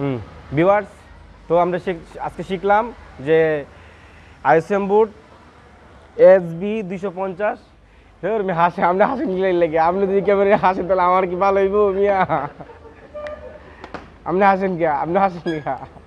হুম। Viewers তো আমরা শিখ- আজকে শিখলাম যে আইসিএম বুট এস বি দুইশো পঞ্চাশ। হাসে আপনি হাসেন কি লেগে। আপনি যদি ক্যামেরা হাসেন, তাহলে আমার কি ভালো হইব, মিয়া? আপনি হাসেন কে? আপনি হাসেন কে?